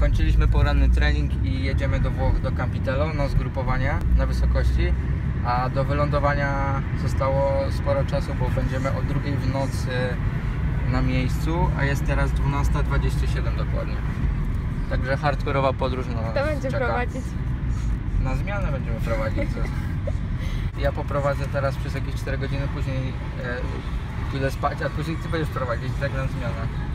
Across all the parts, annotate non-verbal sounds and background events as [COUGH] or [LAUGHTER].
Skończyliśmy poranny trening i jedziemy do Włoch, do Campitello na zgrupowanie na wysokości, a do wylądowania zostało sporo czasu, bo będziemy o drugiej w nocy na miejscu, a jest teraz 12.27 dokładnie. Także hardkorowa podróż nas Kto będzie czeka. prowadzić? Na zmianę będziemy prowadzić. [LAUGHS] Ja poprowadzę teraz przez jakieś 4 godziny, później e, pójdę spać, a później ty będziesz prowadzić, tak na zmianę.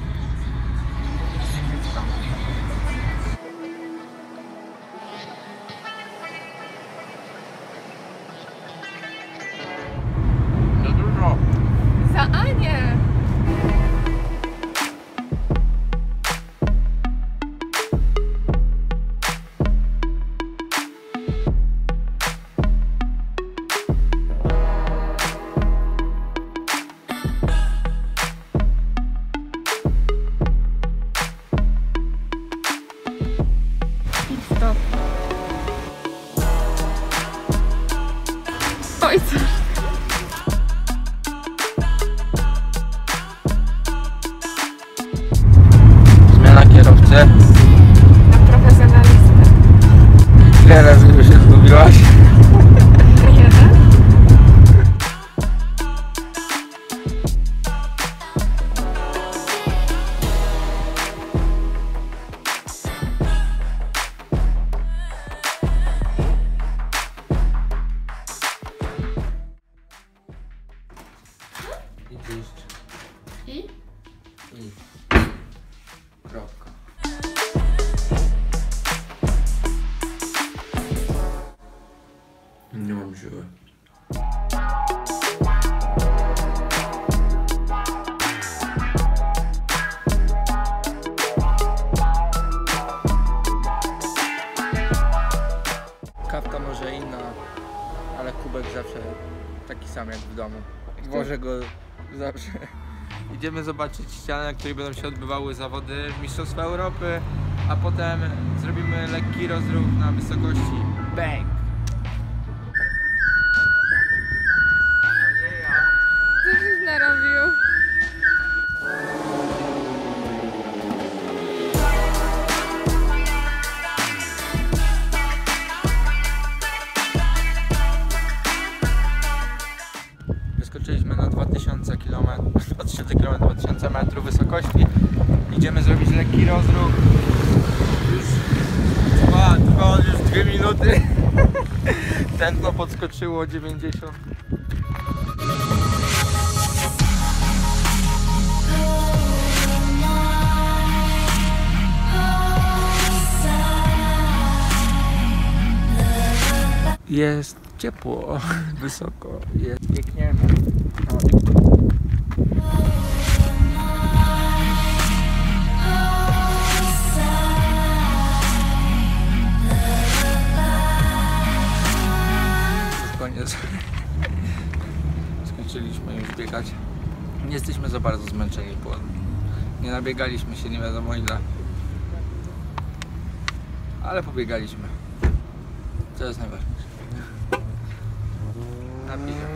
Stop. Oj, co? Zmiana kierowcy. Iść. I? I. Kropka. Nie mam siły. Kawka może inna, ale kubek zawsze taki sam jak w domu. Włożę go zawsze. Idziemy zobaczyć ścianę, na której będą się odbywały zawody Mistrzostwa Europy, a potem zrobimy lekki rozruch na wysokości. Bang! Km, 2000 km, 2000 metrów wysokości. Idziemy zrobić lekki rozruch. Już trwa, trwa on już 2 minuty. [LAUGHS] Tętno podskoczyło 90. Jest ciepło, [LAUGHS] wysoko, jest pięknie. Skończyliśmy już biegać. Nie jesteśmy za bardzo zmęczeni, bo nie nabiegaliśmy się nie wiadomo ile. Ale pobiegaliśmy. To jest najważniejsze. Napijemy.